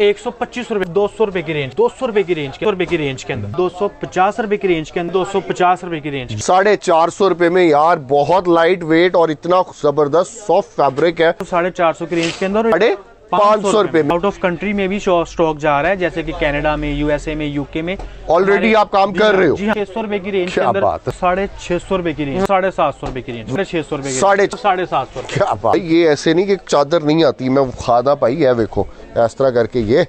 एक सौ पच्चीस रूपए दो सौ रूपए की रेंज दो सौ रूपए की रेंज के रूपए की रेंज के अंदर दो सौ पचास रूपए की रेंज के अंदर दो सौ पचास रूपए की रेंज साढ़े चार सौ रुपए में यार बहुत लाइट वेट और इतना ज़बरदस्त सॉफ्ट फैब्रिक है। साढ़े चार सौ की रेंज के अंदर साढ़े पाँच सौ रुपए में। आउट ऑफ़ कंट्री में भी स्टॉक जा रहा है जैसे कि कनाडा में यूएसए में यूके में। ऑलरेडी आप काम कर रहे हो। जी हाँ छह सौ रुपए की रेंज क्या बात साढ़े छह सौ रुपए की रेंज साढ़े सात सौ रुपए की रेंज साढ़े छह सौ रुपए साढ़े- साढ़े सात सौ रुपए क्या बात ये ऐसे नहीं की चादर नहीं आती मैं खादा पाई है देखो इस तरह करके ये।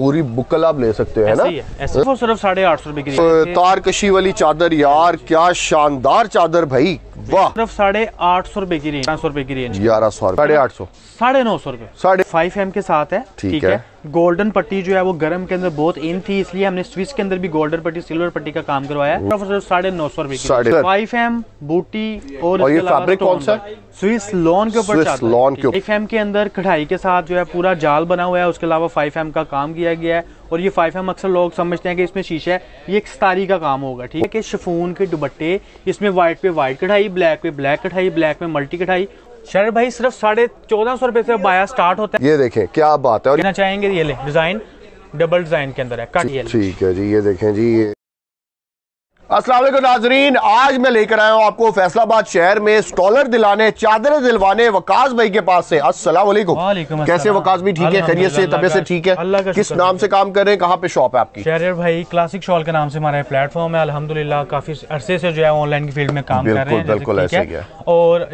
पूरी बुकल आप ले सकते हो है ना? ऐसे वो सिर्फ़ साढ़े आठ सौ रुपए की तो रेंज तार कशी वाली चादर यार क्या शानदार चादर भाई वाह। सिर्फ़ साढ़े आठ सौ रुपए की रेंज सौ रुपए की रेंज ग्यारह सौ साढ़े आठ सौ। साढ़े नौ सौ रुपए। साढ़े फाइव एम के साथ है ठीक है। गोल्डन पट्टी जो है वो गर्म के अंदर बहुत इन थी इसलिए हमने स्विच के अंदर भी गोल्डन पट्टी सिल्वर पट्टी का काम करवाया है। साढ़े नौ सौ रुपए फाइव एम बूटी और और ये अलावा fabric कौन सा स्विस लॉन के ऊपर lawn के फाइव एम के अंदर कढ़ाई के साथ जो है पूरा जाल बना हुआ है उसके अलावा फाइव एम का काम किया गया है। और ये फाइव एम अक्सर लोग समझते हैं कि इसमें शीशा है ये एक स्तारी का काम होगा ठीक है? कि शिफोन के दुबट्टे इसमें व्हाइट पे व्हाइट कढ़ाई ब्लैक पे ब्लैक कढ़ाई ब्लैक में मल्टी कढ़ाई शरद भाई सिर्फ़ साढ़े चौदह सौ रुपए से बाया स्टार्ट होता है। ये देखें क्या बात है। और लेना चाहेंगे ये ले डिज़ाइन डबल डिज़ाइन के अंदर है कट ये ठीक है जी ये देखें जी ये। वालेकुम नाजरीन आज मैं लेकर आया हूँ आपको फैसलाबाद शहर में स्टॉलर दिलाने चादरें दिलवाने वकास भाई के पास से। वालेकुम। कैसे। वकास भी ठीक है? खैरियत से तबीयत से ठीक है? किस नाम से काम कर रहे हैं? कहाँ पे शॉप है आपकी? शहरियर भाई क्लासिक शॉल के नाम से हमारा प्लेटफॉर्म है। अल्हम्दुलिल्लाह काफ़ी अरसे से जो है ऑनलाइन की फ़ील्ड में काम कर रहे हैं और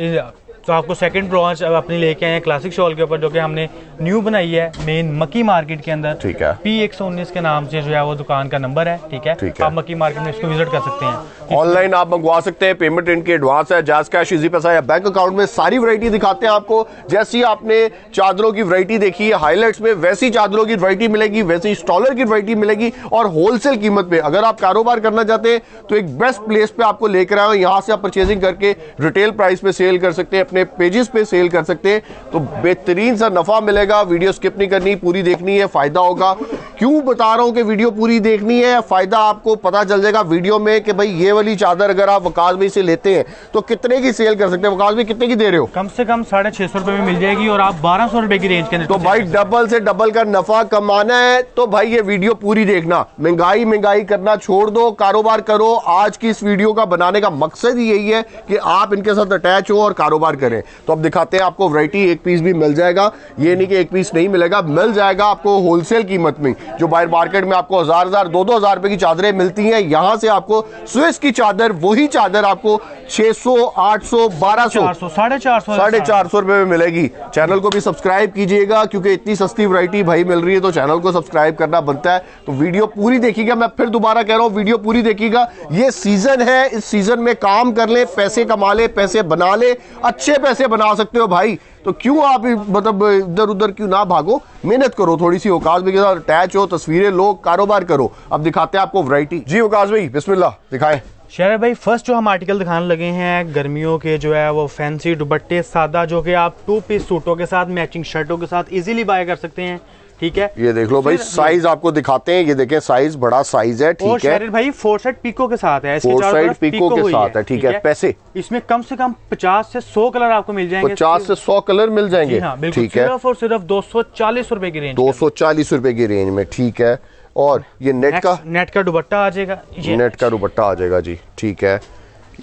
तो आपको सेकंड ब्रांच अब अपनी लेके आए हैं क्लासिक शॉल के ऊपर जो कि हमने न्यू बनाई है मेन मक्की मार्केट के अंदर। ठीक है। पी एक सौ उन्नीस के नाम से जो है वो दुकान का नंबर है ठीक है? ठीक है। आप मक्की मार्केट में इसको विज़िट कर सकते हैं। ऑनलाइन आप मंगवा सकते हैं पेमेंट इनके एडवांस है जाज कैश इजी पैसा या बैंक अकाउंट में सारी वरायटी दिखाते हैं आपको। जैसी आपने चादरों की वरायटी देखी है हाईलाइट्स में वैसी चादरों की वरायटी मिलेगी वैसी स्टॉलर की वरायटी मिलेगी और होलसेल कीमत पे। अगर आप कारोबार करना चाहते हैं तो एक बेस्ट प्लेस पे आपको लेकर आए यहाँ से आप परचेजिंग करके रिटेल प्राइस पे सेल कर सकते हैं अपने पेजेस पे सेल कर सकते हैं। तो बेहतरीन सा नफा मिलेगा। वीडियो स्किप नहीं करनी पूरी देखनी है फ़ायदा होगा। क्यों बता रहा हूँ कि वीडियो पूरी देखनी है? फ़ायदा आपको पता चल जाएगा वीडियो में कि भाई ये वाली चादर अगर आप वकास भाई से लेते हैं तो कितने की सेल कर सकते हैं? वकास भाई कितने की दे रहे हो? कम से कम साढ़े छह सौ रुपए में मिल जाएगी और आप बारह सौ रुपए की रेंज के अंदर तो भाई डबल से डबल का नफा कमाना है तो भाई ये वीडियो पूरी देखना। महँगाई महँगाई करना छोड़ दो कारोबार करो। आज की इस वीडियो का बनाने का मकसद यही है कि आप इनके साथ अटैच हो और कारोबार करें। तो अब दिखाते हैं आपको वैरायटी एक पीस भी मिल जाएगा। ये नहीं कि एक पीस नहीं मिलेगा मिल जाएगा आपको होलसेल कीमत में जो बाहर मार्केट में आपको हज़ार हज़ार दो दो हज़ार रुपए की चादरें मिलती हैं। यहाँ से आपको स्विस की चादर वही चादर आपको 600 800 1200 चार सौ साढ़े चार सौ साढ़े चार सौ रुपए में मिलेगी। चैनल को भी सब्सक्राइब कीजिएगा क्योंकि इतनी सस्ती वैरायटी भाई मिल रही है तो चैनल को सब्सक्राइब करना बनता है। तो वीडियो पूरी देखिएगा मैं फिर दोबारा कह रहा हूँ वीडियो पूरी देखिएगा। ये सीज़न है इस सीज़न में काम कर ले पैसे कमा ले पैसे बना ले अच्छे पैसे बना सकते हो भाई। तो क्यों आप मतलब इधर उधर क्यों ना भागो? मेहनत करो थोड़ी सी औकाश भाई के साथ अटैच हो, तस्वीरें लो, कारोबार करो। अब दिखाते हैं आपको वराइटी जी औकाश भाई बिस्मिल्ला दिखाएँ। शहर भाई फ़र्स्ट जो हम आर्टिकल दिखाने लगे हैं, गर्मियों के जो है, वो फैंसी दुपट्टे, सादा जो कि आप टू पीस सूटों के साथ मैचिंग शर्टों के साथ इजीली बाय कर सकते हैं। ठीक है? ये देख लो भाई साइज़ आपको दिखाते हैं। ये देखें साइज़ बड़ा साइज़ है ठीक है? भाई फोर साइड पीको के साथ है। Four चारों पीको के साथ है, ठीक है। पैसे? इसमें कम से कम पचास से सौ कलर आपको मिल जाएँगे। पचास से सौ कलर मिल जाएँगे हाँ ठीक है? सिर्फ़ और सिर्फ़ दो सौ चालीस रुपए की रेंज दो सौ चालीस रुपए की रेंज में ठीक है? और ये नेट का नेट का दुपट्टा आ जाएगा। नेट का दुपट्टा आ जाएगा जी ठीक है?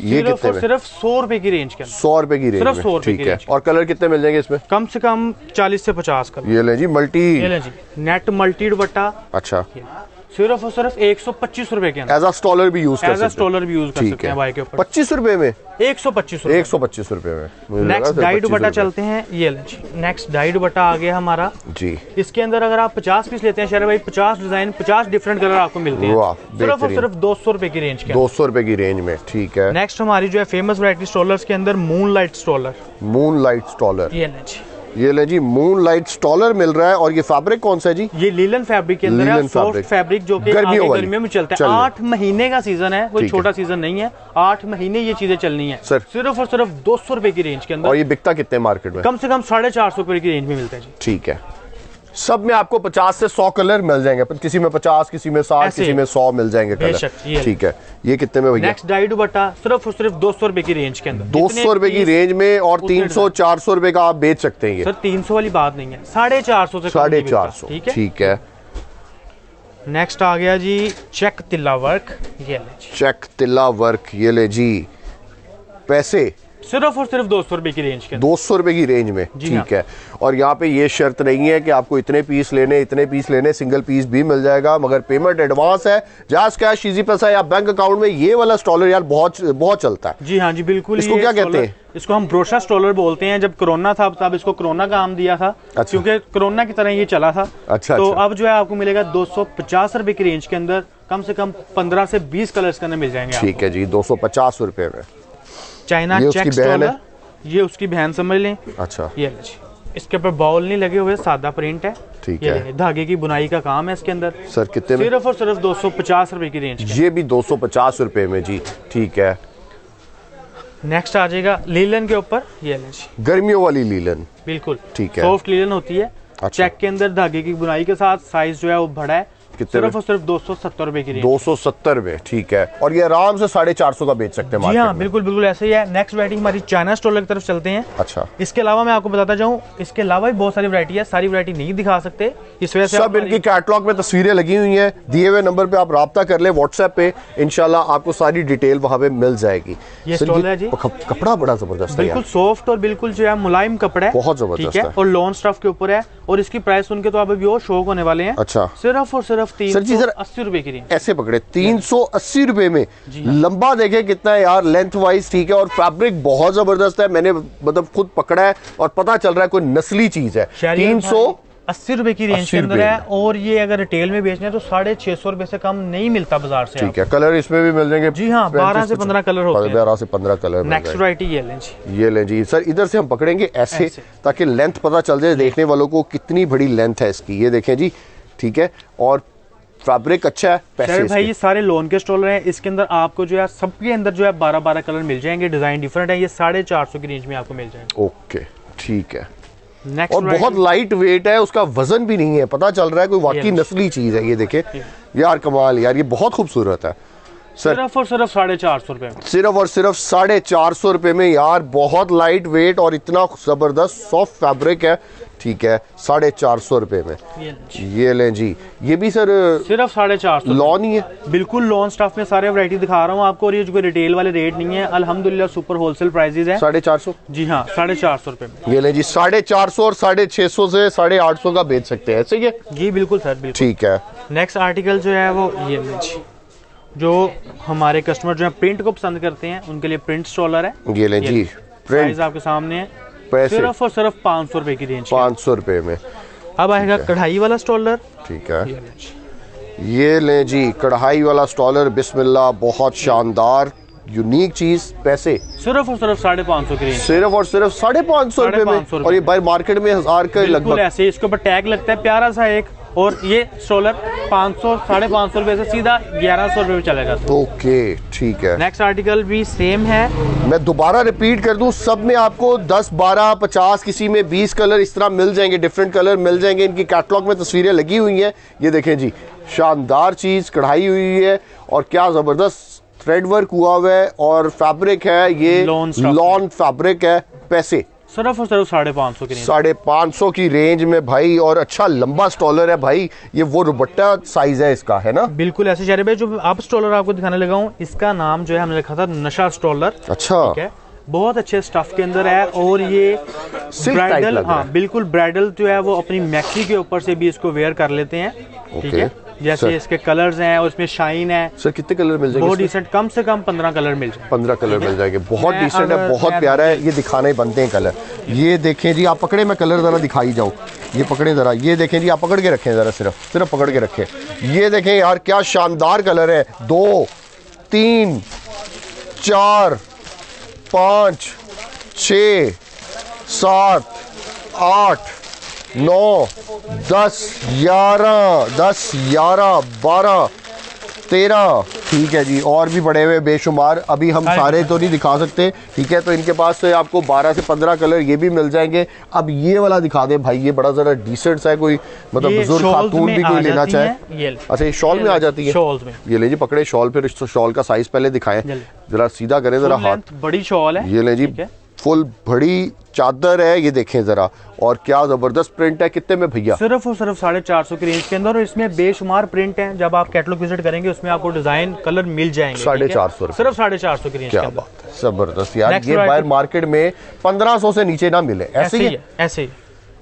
ये कितने में? सिर्फ़ सौ रुपए की रेंज के सौ रुपए की रेंज सिर्फ़ सौ रुपए ठीक की है। और कलर कितने मिल जाएँगे इसमें? कम से कम चालीस से पचास का ये लें जी मल्टी ये लें जी। नेट मल्टी दुपट्टा अच्छा सिर्फ़ और सिर्फ़ एक सौ पच्चीस रूपए के अंदर। एज अ स्टॉलर भी यूज़ एज अ स्टॉलर भी यूज़ कर सकते हैं। भाई के ऊपर। पच्चीस रूपए में? एक सौ पच्चीस एक सौ पच्चीस रूपए में। नेक्स्ट डाई दुपट्टा चलते हैं ये नेक्स्ट डाई दुपट्टा आ गया हमारा। जी। इसके अंदर अगर आप 50 पीस लेते हैं शहर भाई 50 डिज़ाइन 50 डिफरेंट कलर आपको मिलते हैं। सिर्फ़ और सिर्फ़ दो सौ रूपए की रेंज के दो सौ रुपए की रेंज में ठीक है। नेक्स्ट हमारी जो है फ़ेमस वैरायटी स्टॉलर के अंदर मून लाइट स्टॉलर मून लाइट स्टॉलर ये जी। ये ले जी मून लाइट स्टॉलर मिल रहा है और ये फैब्रिक कौन सा है जी? ये लीलन फैब्रिक के अंदर है सॉफ्ट फैब्रिक। जो कि गर्मियों गर्मियों में चलता है। आठ महीने का सीज़न है कोई छोटा सीज़न नहीं है। आठ महीने ये चीज़ें चलनी है। सर। सिर्फ़ और सिर्फ़ दो सौ रुपए की रेंज के अंदर। और ये बिकता कितने मार्केट में? कम से कम साढ़े चार सौ रुपए की रेंज में मिलता है जी। ठीक है। सब में आपको 50 से 100 कलर मिल जाएँगे। पर किसी में 50 किसी में 60 किसी में 100 मिल जाएँगे कलर। ठीक है। ये कितने में भैया? नेक्स्ट डाई दुपट्टा सिर्फ़ और सिर्फ़ दो सौ रुपए की रेंज के अंदर। दो सौ रुपए की रेंज में और तीन सौ चार सौ रुपए का आप बेच सकते हैं ये। सर तीन सौ वाली बात नहीं है। साढ़े चार सौ साढ़े चार सौ। ठीक है? ठीक है। नेक्स्ट आ गया जी चेक तिल्ला वर्क ये ले जी। चेक तिल्ला वर्क ये ले जी। पैसे? सिर्फ़ और सिर्फ़ दो सौ रुपए की रेंज के दो सौ रुपए की रेंज में ठीक है। और यहाँ पे ये शर्त नहीं है कि आपको इतने पीस लेने इतने पीस लेने सिंगल पीस भी मिल जाएगा मगर पेमेंट एडवांस है जास कैश इजी पैसा या बैंक अकाउंट में ये वाला स्टॉलर यार बहुत बहुत चलता है। जी हाँ जी बिल्कुल इसको क्या कहते हैं? इसको हम ब्रोशा स्टॉलर बोलते हैं जब कोरोना था तब इसको कोरोना का आम दिया था अच्छा। क्योंकि कोरोना की तरह ये चला था। अच्छा, तो अच्छा। अब जो है आपको मिलेगा दो सौ पचास रुपए की रेंज के अंदर कम से कम पंद्रह से बीस कलर्स करने मिल जाएँगे ठीक है जी दो सौ पचास रुपए में। चाइना चेक बहन है? ये उसकी बहन समझ लें। अच्छा। ये जी। इसके ऊपर बाउल नहीं लगे हुए सादा प्रिंट है। ठीक है। धागे की बुनाई का काम है इसके अंदर। सर कितने में? सिर्फ़ और सिर्फ़ दो सौ पचास रुपए की रेंज ये भी दो सौ पचास रुपए में जी। ठीक है। नेक्स्ट आ जाएगा लीलन के ऊपर। ये ले जी। गर्मियों वाली लीलन। बिल्कुल। ठीक है। सॉफ्ट लीलन होती है। अच्छा। चेक के अंदर धागे की बुनाई के साथ साइज़ जो है वो बड़ा है। कितने सिर्फ़ और सिर्फ़ दो सौ सत्तर रुपए की दो सौ सत्तर में ठीक है। और ये आराम से साढ़े चार सौ का बेच सकते हैं जी हाँ बिल्कुल बिल्कुल ऐसे ही है। नेक्स्ट वैरायटी हमारी चाइना स्टोर की तरफ़ चलते हैं। अच्छा। इसके अलावा मैं आपको बताता जाऊँ इसके अलावा भी बहुत सारी वैरायटी है सारी वैरायटी नहीं दिखा सकते। इस वजह से सब इनकी कैटलॉग में तस्वीरें लगी हुई है। दिए हुए नंबर पे आप राब्ता कर ले व्हाट्सएप पे इंशाल्लाह आपको सारी डिटेल वहाँ पे मिल जाएगी। ये स्टॉल है जी। कपड़ा बड़ा ज़बरदस्त है बिल्कुल सॉफ्ट और बिल्कुल जो है मुलायम कपड़ा है। बहुत ज़बरदस्त है। और लॉन स्टफ़ के ऊपर है। और इसकी प्राइस सुन के तो आप अभी और शौक होने वाले हैं। अच्छा। सिर्फ़ और सिर्फ़ सर जी, सौ अस्सी रुपए की रेंज। ऐसे पकड़े तीन सौ अस्सी रुपए में। लंबा देखे कितना है यार लेंथ वाइज ठीक है और फैब्रिक बहुत ज़बरदस्त है। मैंने मतलब खुद पकड़ा है और पता चल रहा है कोई नस्ली चीज़ है। तीन सौ अस्सी रुपए की रेंज के अंदर है और ये अगर रिटेल में बेचना है तो साढ़े छह सौ रुपए से कम नहीं मिलता बाज़ार से ठीक है कलर इसमें भी मिल जाएँगे। जी हाँ, 12 से 15 कलर होते हैं। बारह से पंद्रह कलर नेक्स्ट। वरायटी ये लें जी। ये लें जी। सर इधर से हम पकड़ेंगे ऐसे, ऐसे। ताकि लेंथ पता चल जाए देखने वालों को कितनी बड़ी लेंथ है इसकी। ये देखें जी ठीक है? और फैब्रिक अच्छा है पैसे सर भाई ये सारे लोन के स्टॉलर हैं इसके अंदर आपको जो है सबके अंदर जो है बारह बारह कलर मिल जाएँगे डिज़ाइन डिफरेंट है ये साढ़े चार सौ की रेंज में आपको मिल जाएँगे। ओके ठीक है। Next और बहुत लाइट वेट है उसका वज़न भी नहीं है पता चल रहा है कोई वाकई नस्ली चीज़ है ये देखे यार कमाल यार ये बहुत खूबसूरत है। सर। सिर्फ़ और सिर्फ़ साढ़े चार सौ रुपए सिर्फ़ और सिर्फ़ साढ़े चार सौ रुपए में यार बहुत लाइट वेट और इतना ज़बरदस्त सॉफ्ट फैब्रिक है। ठीक है साढ़े चार सौ रुपए में। ये लें जी। ये लें जी। ये भी सर सिर्फ़ साढ़े चार सौ। लॉन ही है। बिल्कुल लॉन स्टफ़ में सारे वैरायटी दिखा रहा हूँ आपको और ये जो रिटेल वाले रेट नहीं है अलहमदुल्ला सुपर होलसेल प्राइसेस है। साढ़े चार सौ। जी हाँ साढ़े चार सौ रुपए में। ये लें जी साढ़े चार सौ और साढ़े छह सौ से साढ़े आठ सौ का बेच सकते हैं। ऐसे ही है? जी बिल्कुल सर बिल्कुल। ठीक है। नेक्स्ट आर्टिकल जो है वो ये जी। जो हमारे कस्टमर जो है प्रिंट को पसंद करते हैं उनके लिए प्रिंट स्टॉलर है। ये लें जी प्राइस आपके सामने है। पैसे। सिर्फ़ और सिर्फ़ पाँच सौ रुपए की रेंज पाँच सौ रुपए में। अब आएगा कढ़ाई वाला स्टॉलर ठीक है। ये लें जी कढ़ाई वाला स्टॉलर बिस्मिल्लाह बहुत शानदार यूनिक चीज़ पैसे। सिर्फ़ और सिर्फ़ साढ़े पाँच सौ की सिर्फ़ और सिर्फ़ साढ़े पाँच सौ रुपए में। और ये बाहर मार्केट में हज़ार के लगभग ऐसे इसके ऊपर टैग लगता है प्यारा सा एक। और ये स्टॉलर पाँच सौ साढ़े पाँच सौ रुपए से सीधा ग्यारह सौ रुपए में चलेगा। ओके ठीक है। नेक्स्ट आर्टिकल भी सेम है। मैं दोबारा रिपीट कर दूँ सब में आपको 10 12 50 किसी में 20 कलर इस तरह मिल जाएँगे डिफरेंट कलर मिल जाएँगे इनकी कैटलॉग में तस्वीरें लगी हुई हैं। ये देखें जी शानदार चीज़ कढ़ाई हुई है और क्या ज़बरदस्त थ्रेड वर्क हुआ हुआ है और फैब्रिक है ये लॉन फैब्रिक है पैसे। सिर्फ़ और सिर्फ़ साढ़े पाँच सौ की साढ़े पाँच सौ की रेंज में भाई और अच्छा लंबा स्टॉलर है भाई ये वो रुबट्टा साइज़ है इसका है ना? बिल्कुल ऐसे शहर भाई जो आप स्टॉलर आपको दिखाने लगा हूँ इसका नाम जो है हमने रखा था नशा स्टॉलर अच्छा। ठीक है? बहुत अच्छे स्टफ़ के अंदर है और ये ब्राइडल हाँ। बिल्कुल ब्राइडल जो है वो अपनी मैक्सी के ऊपर से भी इसको वेयर कर लेते हैं। ठीक है? जैसे. इसके कलर्स हैं और इसमें शाइन है। सर कितने कलर मिल जाएँगे बहुत डिसेंट कम से कम पंद्रह कलर मिल जाए पंद्रह कलर मिल जाएँगे। बहुत डिसेंट है बहुत प्यारा है। ये दिखाने ही बनते हैं कलर ये देखें जी आप पकड़े मैं कलर जरा दिखाई जाऊँ। ये पकड़े जरा। ये देखें जी आप पकड़ के रखें जरा सिर्फ़। सिर्फ़ पकड़ के रखें। ये देखें यार क्या शानदार कलर है। दो तीन चार पाँच छ सात आठ नौ दस ग्यारह दस ग्यारह बारह तेरह। ठीक है जी और भी बड़े हुए बेशुमार। अभी हम सारे तो नहीं दिखा सकते ठीक है? तो इनके पास से आपको 12 से 15 कलर ये भी मिल जाएँगे। अब ये वाला दिखा दे भाई ये बड़ा जरा डिसेंट सा है कोई मतलब बुज़ुर्ग खातून भी कोई लेना चाहे। अच्छा ये शॉल में आ जाती है? ये ले जी पकड़े शॉल फिर शॉल का साइज़ पहले दिखाएँ। जरा सीधा करें जरा हाथ। बड़ी शॉल है। ये ले जी। फुल बड़ी चादर है ये देखें जरा। और क्या ज़बरदस्त प्रिंट है कितने में भैया? सिर्फ़ और सिर्फ़ साढ़े चार सौ की रेंज के अंदर और इसमें बेशुमार प्रिंट हैं। जब आप कैटलॉग विज़िट करेंगे उसमें आपको डिज़ाइन कलर मिल जाएँगे साढ़े चार सौ सिर्फ़ साढ़े चार सौ की रेंज क्या बात है ज़बरदस्त यार। ये बाहर मार्केट में 1500 से नीचे ना मिले ऐसे ही ऐसे ही।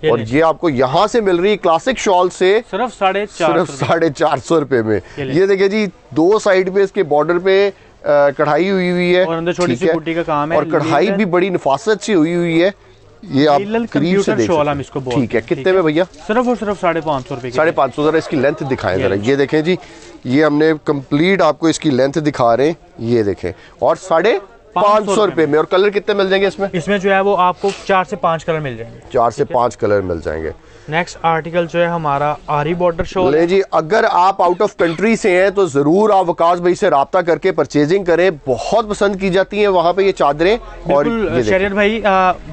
ये और ये आपको यहाँ से मिल रही है क्लासिक शॉल से। सिर्फ़ साढ़े सिर्फ़ सौ साढ़े चार सौ रुपए में। ये देखिए जी दो साइड पे इसके बॉर्डर पे कढ़ाई हुई हुई है और अंदर छोटी सी है? का काम है। और कढ़ाई भी बड़ी नफासत सी हुई हुई है। ये आप करीब से देख सकते। इसको ठीक है कितने में भैया? सिर्फ़ और सिर्फ़ साढ़े पाँच सौ रुपए साढ़े पाँच सौ जरा इसकी लेंथ दिखाएँ जरा। ये देखें जी ये हमने कंप्लीट आपको इसकी लेंथ दिखा रहे हैं। ये देखें। और साढ़े पाँच सौ रुपए में और कलर कितने मिल जाएँगे इसमें? इसमें जो है वो आपको चार से पाँच कलर मिल जाएँगे। चार से पाँच कलर मिल जाएँगे। नेक्स्ट आर्टिकल जो है हमारा आरी बॉर्डर शो ले जी अगर आप आउट ऑफ़ कंट्री से हैं तो ज़रूर आप वकास भाई से रब्ता करके परचेजिंग करें बहुत पसंद की जाती हैं वहाँ पे ये चादरें और। शरीर भाई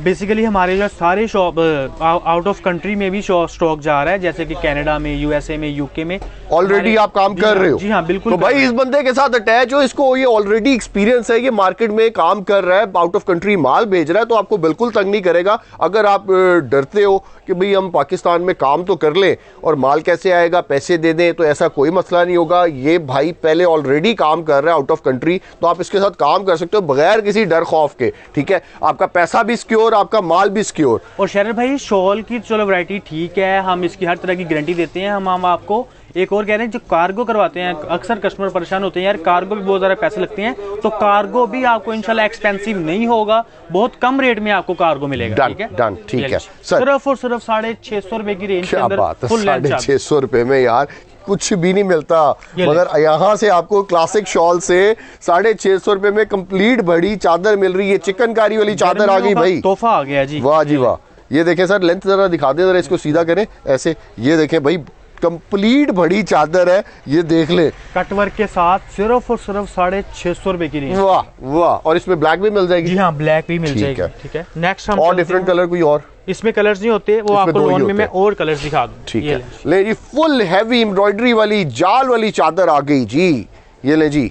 बेसिकली हमारे जो सारे शॉप आउट ऑफ़ कंट्री में भी स्टॉक जा रहा है जैसे कि कनाडा में यूएसए में यूके में ऑलरेडी आप काम कर हाँ, रहे हो जी हाँ बिल्कुल तो भाई इस। बंदे के साथ अटैच हो इसको ये ऑलरेडी एक्सपीरियंस है ये मार्केट में काम कर रहा है आउट ऑफ़ कंट्री माल भेज रहा है तो आपको बिल्कुल तंग नहीं करेगा अगर आप डरते हो कि भाई हम पाकिस्तान में काम तो कर लें और माल कैसे आएगा, पैसे दे दें तो ऐसा कोई मसला नहीं होगा। ये भाई पहले ऑलरेडी काम कर रहा है आउट ऑफ़ कंट्री तो आप इसके साथ काम कर सकते हो बगैर किसी डर खौफ के, ठीक है? आपका पैसा भी सिक्योर आपका माल भी सिक्योर और शहर भाई शॉल की चलो वरायटी ठीक है, हम इसकी हर तरह की गारंटी देते हैं, हम हम आपको एक और कह रहे हैं जो कार्गो करवाते हैं अक्सर कस्टमर परेशान होते हैं यार कार्गो भी बहुत ज़्यादा पैसे लगते हैं तो कार्गो भी आपको इंशाल्लाह एक्सपेंसिव नहीं होगा बहुत कम रेट में आपको कार्गो मिलेगा ठीक है? ठीक है। सिर्फ़ और सिर्फ़ साढ़े छह सौ रुपए की रेंज के अंदर साढ़े छह सौ रुपए में यार कुछ भी नहीं मिलता। मगर यहाँ से आपको क्लासिक शॉल से साढ़े छह सौ रुपए में कंप्लीट बड़ी चादर मिल रही है चिकनकारी वाली चादर आ गई भाई। तोहफा आ गया जी। वाह जी वाह। ये देखें सर लेंथ जरा दिखा दे जरा इसको सीधा करें ऐसे। ये देखें भाई कंप्लीट बड़ी चादर है ये देख ले। कट वर्क के साथ सिर्फ़ और सिर्फ़ साढ़े छह सौ रुपए की वाह वाह और इसमें ब्लैक भी मिल जाएगी? जी हाँ ब्लैक भी मिल जाएगी ठीक है। नेक्स्ट हम और डिफरेंट कलर कोई और? इसमें कलर्स नहीं होते वो आपको लोन में मैं और कलर्स दिखा दूँ। ठीक है। ले। ले जी फुल हैवी एम्ब्रॉयडरी वाली जाल वाली चादर आ गई जी। ये ले जी।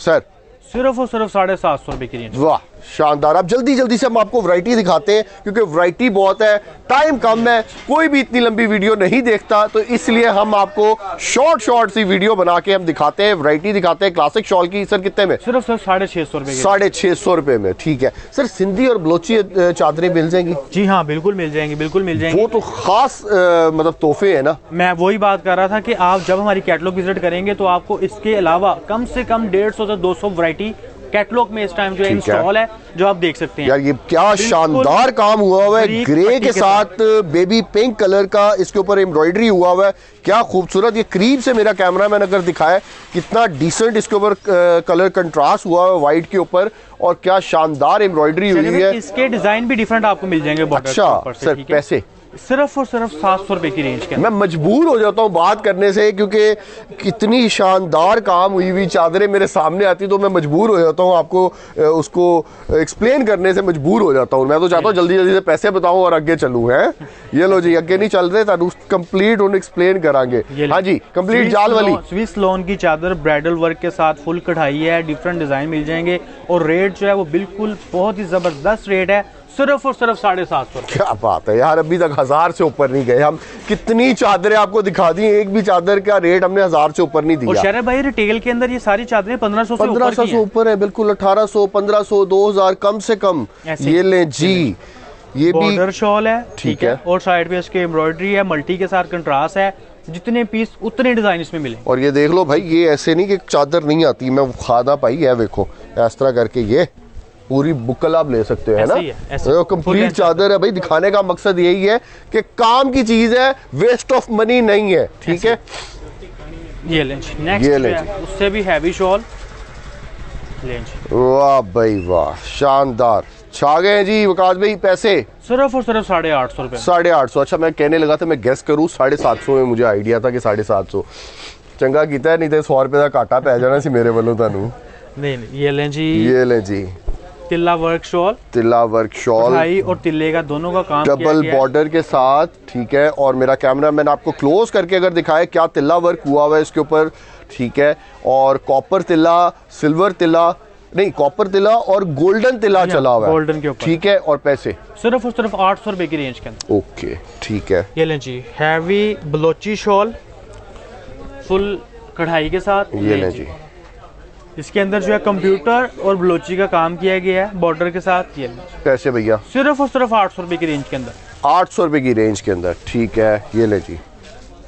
सर सिर्फ़ और सिर्फ़ साढ़े सात सौ रुपए की रेंज वाह शानदार। अब जल्दी जल्दी से हम आपको वैरायटी दिखाते हैं क्योंकि वैरायटी बहुत है टाइम कम है कोई भी इतनी लंबी वीडियो नहीं देखता तो इसलिए हम आपको शॉर्ट शॉर्ट सी वीडियो बना के हम दिखाते हैं वैरायटी दिखाते हैं क्लासिक शॉल की सर कितने में? सिर्फ़ सिर्फ़ साढ़े छह सौ रुपए साढ़े छह सौ रुपए में ठीक है। सर सिंधी और बलोची चादरें मिल जाएँगी? जी हाँ बिल्कुल मिल जाएँगी बिल्कुल मिल जाएँगी। वो तो खास मतलब तोहफे है ना? मैं वही बात कर रहा था कि आप जब हमारी कैटलॉग विज़िट करेंगे तो आपको इसके अलावा कम से कम डेढ़ सौ से दो सौ वरायटी कैटलॉग में इस टाइम जो है। इंस्टॉल है। जो आप देख सकते हैं। यार ये क्या शानदार काम हुआ हुआ है। ग्रे के साथ बेबी पिंक कलर का इसके ऊपर एम्ब्रॉयडरी हुआ हुआ है। क्या खूबसूरत ये करीब से मेरा कैमरा मैन अगर दिखाए कितना डिसेंट इसके ऊपर कलर कंट्रास्ट हुआ है व्हाइट के ऊपर और क्या शानदार एम्ब्रॉयडरी हुई है। इसके डिज़ाइन भी डिफरेंट आपको मिल जाएँगे अच्छा सर पैसे। सिर्फ़ और सिर्फ़ सात सौ रुपए की रेंज के मैं मजबूर हो जाता हूँ बात करने से क्योंकि कितनी शानदार काम हुई हुई चादरें मेरे सामने आती तो मैं मजबूर हो जाता हूँ आपको उसको एक्सप्लेन करने से मजबूर हो जाता हूँ। मैं तो चाहता हूँ जल्दी जल्दी से पैसे बताऊँ और आगे चलूँ है? ये लो जी अगे नहीं चल रहे ताकि कंप्लीट उन्हें एक्सप्लेन करांगे। हाँ जी कंप्लीट जाल वाली। स्विस लोन की चादर ब्राइडल वर्क के साथ फुल कढ़ाई है डिफरेंट डिज़ाइन मिल जाएँगे और रेट जो है वो बिल्कुल बहुत ही ज़बरदस्त रेट है। सिर्फ़ और सिर्फ़ साढ़े सात सौ क्या बात है यार अभी तक हज़ार से ऊपर नहीं गए। हम कितनी चादरें आपको दिखा दी एक भी चादर का रेट हमने हज़ार से ऊपर नहीं दिया। शरह भाई रिटेल के अंदर ये सारी चादरें पंद्रह सौ पंद्रह सौ से ऊपर है बिल्कुल अठारह सौ पंद्रह सौ दो हज़ार कम से कम। ये लें जी ये भी बॉर्डर शॉल है ठीक है। है। और साइड पे इसके एम्ब्रॉयडरी है मल्टी के साथ कंट्रास्ट है। जितने पीस उतने डिज़ाइन इसमें मिले। और ये देख लो भाई ये ऐसे नहीं कि चादर नहीं आती मैं खादा पाई है देखो इस तरह करके ये। पूरी बुकल आप ले सकते हो है ना ऐसे ही है, ऐसे। तो Full कंप्लीट length चादर है भाई दिखाने का मकसद यही है कि काम की चीज है वेस्ट ऑफ मनी नहीं है ठीक है ये लेंज ये नेक्स्ट लेंज। उससे भी हैवी शॉल लेंज वाह भाई वाह शानदार छा गए हैं जी वकास भाई पैसे सिर्फ और सिर्फ साढ़े आठ सौ रुपए साढ़े आठ सौ अच्छा मैं कहने लगा था मैं गेस करूँ साढ़े सात सौ में मुझे आइडिया था कि साढ़े सात सौ ਚੰਗਾ ਕੀਤਾ ਹੈ, ਨਹੀਂ ਤੇ 100 ਰੁਪਏ ਦਾ ਘਾਟਾ ਪੈ ਜਾਣਾ ਸੀ ਮੇਰੇ ਵੱਲੋਂ ਤੁਹਾਨੂੰ नहीं नहीं ये लें जी ये ले जी Tilla work shawl. Tila work shawl. भाई और तिल्ले का दोनों का काम डबल बॉर्डर के साथ ठीक है और मेरा कैमरा मैन आपको क्लोज करके अगर दिखाए क्या तिल्ला वर्क हुआ हुआ है इसके ऊपर ठीक है और कॉपर तिल्ला सिल्वर तिल्ला नहीं कॉपर तिल्ला और गोल्डन तिल्ला हाँ, चला हुआ गोल्डन के ऊपर। ठीक है और पैसे? सिर्फ़ और सिर्फ़ आठ सौ रुपए की रेंज के अंदर। ओके ठीक है। ये लें जी हैवी बलोची शॉल फुल कढ़ाई के साथ ये लें जी। इसके अंदर जो है कंप्यूटर और बलोची का काम किया गया है बॉर्डर के साथ ये। पैसे भैया? सिर्फ़ और सिर्फ़ आठ सौ रुपए की रेंज के अंदर। आठ सौ रुपए की रेंज के अंदर। ठीक है ये ले जी।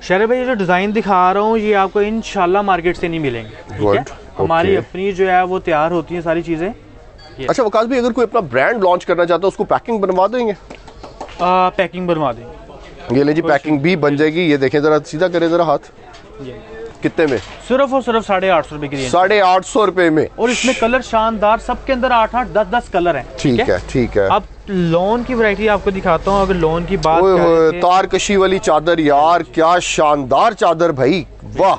शरे भाई जो डिज़ाइन दिखा रहा हूँ ये आपको इंशाल्लाह मार्केट से नहीं मिलेंगे। Good, हमारी okay. अपनी जो है वो तैयार होती है सारी चीज़ें। अच्छा वकास भाई अगर कोई अपना ब्रांड लॉन्च करना चाहता है उसको पैकिंग बनवा देंगे? आ, पैकिंग बनवा देंगे। ये ले जी पैकिंग भी बन जाएगी। ये देखें जरा सीधा करें जरा हाथ। कितने में? सिर्फ़ और सिर्फ़ साढ़े आठ सौ रुपए की साढ़े आठ सौ रुपए में। और इसमें कलर शानदार सबके अंदर आठ आठ दस दस कलर हैं ठीक है? ठीक है। अब लोन की वैरायटी आपको दिखाता हूँ अगर लोन की बात तारकशी तार कशी वाली चादर यार क्या शानदार चादर भाई वाह।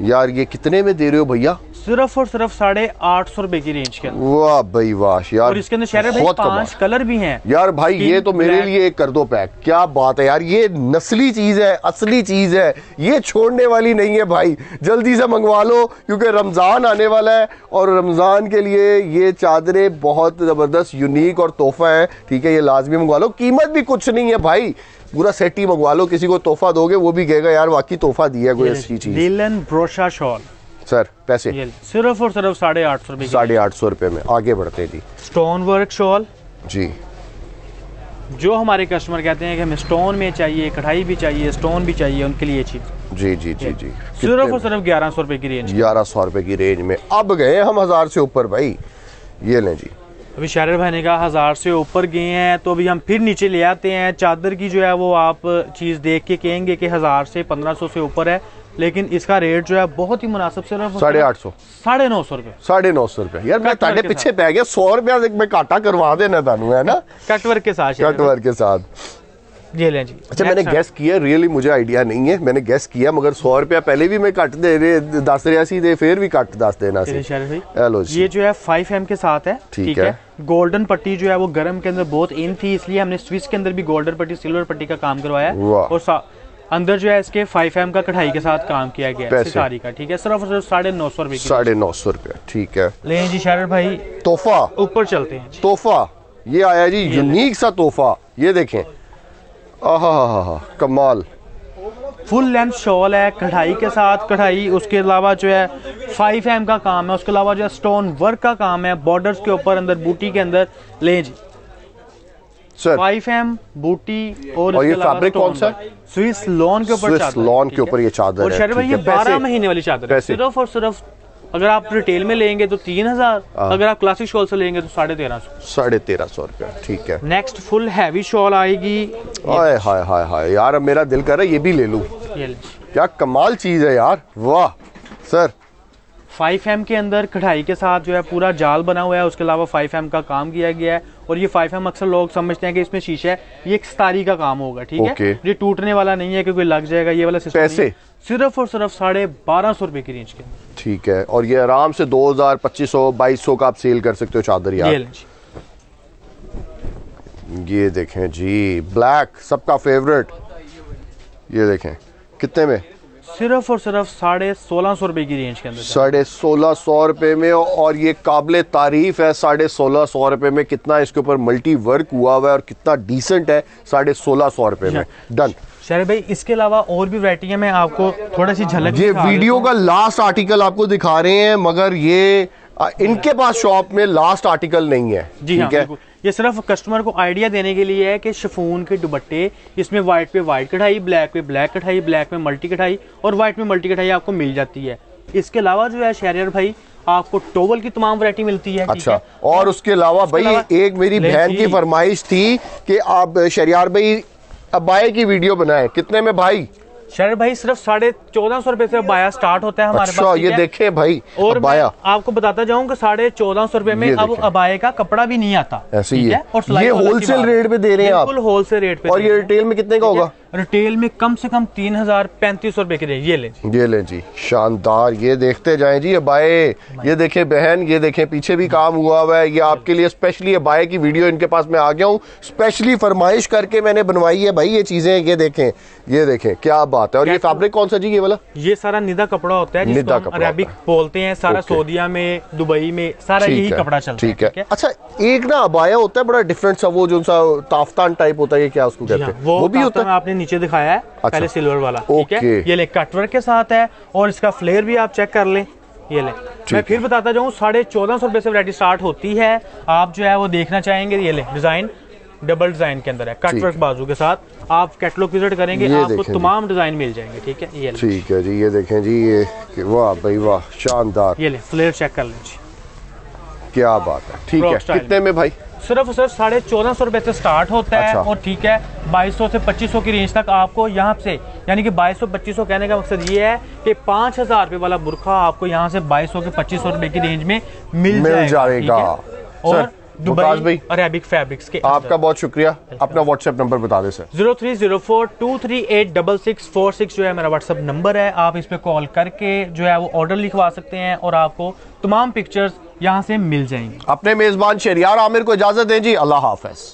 यार ये कितने में दे रहे हो भैया? सिर्फ़ और सिर्फ़ साढ़े आठ सौ रुपए की रेंज के वाह भाई वाह यार। और इसके अंदर शहर भाई पाँच कलर भी हैं। यार भाई ये तो मेरे लिए एक कर दो पैक क्या बात है यार ये नस्ली चीज़ है असली चीज़ है। ये छोड़ने वाली नहीं है भाई। जल्दी से मंगवा लो क्योंकि रमज़ान आने वाला है और रमज़ान के लिए ये चादरें बहुत ज़बरदस्त यूनिक और तोहफा है। ठीक है ये लाजमी मंगवा लो। कीमत भी कुछ नहीं है भाई। पूरा सेट ही मंगवा लो। किसी को तोहफा दोगे वो भी कहेगा यार वाकई तोहफा दिया कोई अच्छी चीज़। लीलन ब्रोशा शॉल। सर पैसे। सिर्फ़ और सिर्फ़ साढ़े आठ सौ साढ़े आठ सौ रुपए में आगे बढ़ते हैं जी। स्टोन वर्क शॉल जी। जो हमारे कस्टमर कहते हैं कि हमें स्टोन में चाहिए कढ़ाई भी चाहिए स्टोन भी चाहिए उनके लिए चीज़। जी जी जी जी। सिर्फ़ और सिर्फ़ ग्यारह सौ रुपए की रेंज ग्यारह सौ रुपए की रेंज में। अब गए हम हज़ार से ऊपर भाई। ये लें जी। अभी शायर भाई ने कहा हज़ार से ऊपर गए हैं तो अभी हम फिर नीचे ले आते हैं। चादर की जो है वो आप चीज़ देख के कहेंगे कि हज़ार से पंद्रह सौ से ऊपर है। लेकिन इसका रेट जो है बहुत ही मुनासिब सिर्फ़ साढ़े आठ सौ। साढ़े नौ सौ रुपए। साढ़े नौ सौ रुपए। यार मैं कट ताडे पिछे पै गया सौ रुपया मैं घाटा करवा देना तानू है ना? कट वर्क के साथ शायर कट वर्क के साथ। ये लें जी। अच्छा मैंने गैस किया रियली मुझे आइडिया नहीं है। मैंने गैस किया मगर सौ रुपया पहले भी मैं कट दे रहे दस रहा सी दे फिर भी कट दस देना सी हेलो जी। ये जो है फाइव एम के साथ है ठीक है। गोल्डन पट्टी जो है वो गर्म के अंदर बहुत इन थी इसलिए हमने स्विच के अंदर भी गोल्डन पट्टी सिल्वर पट्टी का काम करवाया और अंदर जो है इसके फाइव एम का कढ़ाई के साथ काम किया गया है? सितारी का ठीक है? सिर्फ़ सिर्फ़ साढ़े नौ सौ रुपए साढ़े नौ सौ रुपया ठीक है। लें जी शायर भाई। तोहफा? ऊपर चलते हैं तोहफा? ये आया जी यूनिक सा तोहफा। ये देखें। आहा हा हा कमाल। फुल लेंथ शॉल है कढ़ाई के साथ कढ़ाई उसके अलावा जो है फाइव एम का काम है उसके अलावा जो है स्टोन वर्क का काम है बॉर्डर्स के ऊपर अंदर बूटी के अंदर। लें जी। सर फाइव एम बूटी और, और ये stone कौन सा? स्विस लॉन के ऊपर स्विस लॉन के ऊपर ये चादर और है, भाई ये बारह महीने वाली चादर है। सिर्फ़ और सिर्फ़ अगर आप रिटेल में लेंगे तो तीन हज़ार हाँ। अगर आप क्लासिक शॉल से लेंगे तो साढ़े तेरह सौ। साढ़े तेरह सौ रुपया ठीक है। नेक्स्ट फुल हैवी शॉल आएगी। हाय हाय हाय हाय। यार मेरा दिल कर रहा है ये भी ले लूँ। ये क्या कमाल चीज़ है यार। वाह। सर फाइव एम के अंदर कढ़ाई के साथ जो है पूरा जाल बना हुआ है उसके अलावा फाइव एम का काम किया गया है और ये फाइव एम अक्सर लोग समझते हैं कि इसमें शीशा है ये एक स्तारी का काम होगा ठीक okay. है ये टूटने वाला नहीं है कि कोई लग जाएगा ये वाला पैसे? सिर्फ़ और सिर्फ़ साढ़े बारह सौ रुपए की रेंज के। ठीक है और ये आराम से दो हज़ार पच्चीस सौ बाईस सौ का आप सेल कर सकते हो चादर यार। ये देखें जी ब्लैक सबका फेवरेट ये देखें कितने में? सिर्फ़ और सिर्फ़ साढ़े सोलह सौ रुपए की रेंज के अंदर साढ़े सोलह सौ रुपए में और ये काबिल तारीफ़ है साढ़े सोलह सौ रुपए में कितना इसके ऊपर मल्टी वर्क हुआ हुआ है और कितना डिसेंट है साढ़े सोलह सौ रुपए में। डन शहर भाई इसके अलावा और भी वैरायटी है मैं आपको थोड़ा सी झलक ये वीडियो का लास्ट आर्टिकल आपको दिखा रहे हैं मगर ये इनके पास शॉप में लास्ट आर्टिकल नहीं है। जी हाँ ठीक है? ये सिर्फ़ कस्टमर को आइडिया देने के लिए है कि शिफोन के दुपट्टे इसमें व्हाइट पे व्हाइट कढ़ाई ब्लैक पे ब्लैक कढ़ाई ब्लैक में मल्टी कढ़ाई और व्हाइट में मल्टी कढ़ाई आपको मिल जाती है। इसके अलावा जो है शहरियर भाई आपको टोवल की तमाम वरायटी मिलती है अच्छा है? और उसके अलावा भाई एक मेरी बहन की फरमाइश थी कि आप शरियार भाई अबाए की वीडियो बनाए। कितने में भाई? शहर भाई सिर्फ़ साढ़े चौदह सौ रुपये से बाया स्टार्ट होता है हमारे अच्छा पास ये देखे भाई और मैं आपको बताता जाऊँ कि साढ़े चौदह सौ रुपये में अब अबाये का कपड़ा भी नहीं आता ऐसे ही है। और होलसेल ये बात। रेट पे दे रहे हैं आप। होलसेल रेट पे और ये रिटेल में कितने का होगा? रिटेल में कम से कम तीन हज़ार पैंतीस सौ रुपए की ये ले ये लें जी। शानदार। ये देखते जाए जी ये बाय ये देखें बहन ये देखे पीछे भी काम हुआ हुआ है। ये आपके लिए स्पेशली बाय की वीडियो इनके पास मैं आ गया हूँ। स्पेशली फरमाइश करके मैंने बनवाई है भाई ये चीज़ें ये देखें ये देखें क्या बात है। और ये फैब्रिक कौन सा जी ये वाला? ये सारा निदा कपड़ा होता है निदा कपड़ा अरेबिक है। बोलते हैं सारा। सऊदिया में दुबई में सारा यही कपड़ा चलता ठीक है। अच्छा एक ना अबाया होता है बड़ा डिफरेंट सा वो जो सा ताफ्तान टाइप होता है ये क्या उसको कहते हाँ, हैं? वो भी होता है? आपने नीचे दिखाया है अच्छा, पहले सिल्वर वाला ठीक है? ये ले कटवर्क के साथ है और इसका फ्लेयर भी आप चेक कर लें। ये ले। मैं फिर बताता जाऊँ साढ़े चौदह सौ रुपए से वैरायटी स्टार्ट होती है। आप जो है वो देखना चाहेंगे ये ले डिज़ाइन डबल डिज़ाइन के अंदर है कटवर्क बाजू के साथ। आप कैटलॉग विज़िट करेंगे आपको तमाम डिज़ाइन मिल जाएँगे ठीक है? ये ठीक है जी ये देखें जी ये वाह भाई वाह शानदार। ये ले फ्लेयर चेक कर लें जी। क्या बात है ठीक है। कितने में भाई? सिर्फ़ और सिर्फ़ साढ़े चौदह सौ रुपए से स्टार्ट होता है अच्छा। और ठीक है बाईस सौ से पच्चीस सौ की रेंज तक आपको यहाँ से यानी कि बाईस सौ पच्चीस सौ कहने का मकसद ये है कि पाँच हज़ार रुपए वाला बुरखा आपको यहाँ से बाईस सौ के पच्चीस सौ रुपए की रेंज में मिल, मिल जाएगा, जाएगा। और भाई, दुबई अरेबिक फैब्रिक्स के आपका बहुत शुक्रिया। अपना व्हाट्सएप नंबर बता दें sir zero three zero four two three eight double six four six जो है मेरा व्हाट्सएप नंबर है। आप इस पर कॉल करके जो है वो ऑर्डर लिखवा सकते हैं और आपको तमाम पिक्चर्स यहाँ से मिल जाएँगे। अपने मेजबान शरियार आमिर को इजाज़त दें जी। अल्लाह हाफिज।